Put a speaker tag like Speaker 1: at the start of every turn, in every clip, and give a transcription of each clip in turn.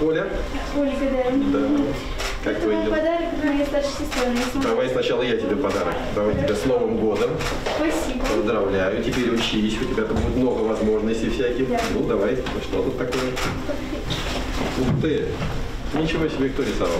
Speaker 1: Оля,
Speaker 2: Ольга, да.
Speaker 1: да. Как
Speaker 2: Это
Speaker 1: дела?
Speaker 2: подарок от моей старшей сестры.
Speaker 1: Давай сначала я тебе подарок. Давай тебя с Новым годом.
Speaker 2: Спасибо.
Speaker 1: Поздравляю. Теперь учись. У тебя там будет много возможностей всяких.
Speaker 2: Да.
Speaker 1: Ну, давай. Ну, что тут такое? Ух ты. Ничего себе, кто рисовал.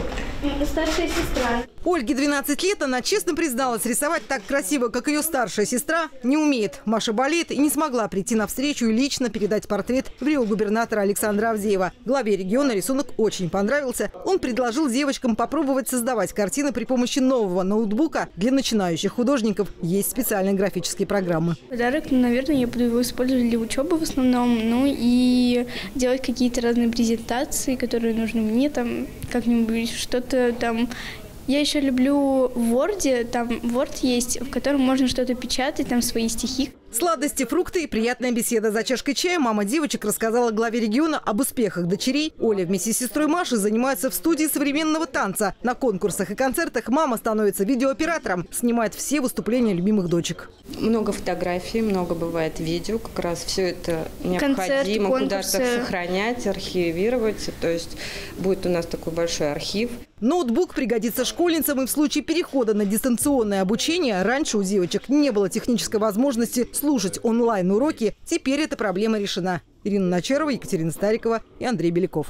Speaker 2: Старшая сестра.
Speaker 3: Ольге 12 лет, она честно призналась, рисовать так красиво, как ее старшая сестра, не умеет. Маша болеет и не смогла прийти на встречу и лично передать портрет в Рио губернатора Александра Авдеева. Главе региона рисунок очень понравился. Он предложил девочкам попробовать создавать картины при помощи нового ноутбука. Для начинающих художников есть специальные графические программы.
Speaker 4: Подарок, наверное, я буду его использовать для учебы в основном, ну и делать какие-то разные презентации, которые нужны мне, там как-нибудь что-то там. Я еще люблю в Word, там Word есть, в котором можно что-то печатать, там свои стихи.
Speaker 3: Сладости, фрукты и приятная беседа. За чашкой чая мама девочек рассказала главе региона об успехах дочерей. Оля вместе с сестрой Машей занимаются в студии современного танца. На конкурсах и концертах мама становится видеооператором, снимает все выступления любимых дочек.
Speaker 5: Много фотографий, много бывает видео. Как раз все это необходимо куда-то сохранять, архивировать. То есть будет у нас такой большой архив.
Speaker 3: Ноутбук пригодится школьницам и в случае перехода на дистанционное обучение. Раньше у девочек не было технической возможности слушать онлайн-уроки. Теперь эта проблема решена. Ирина Начарова, Екатерина Старикова и Андрей Беляков.